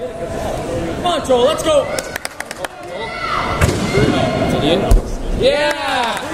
Come on, Joel, let's go. Yeah.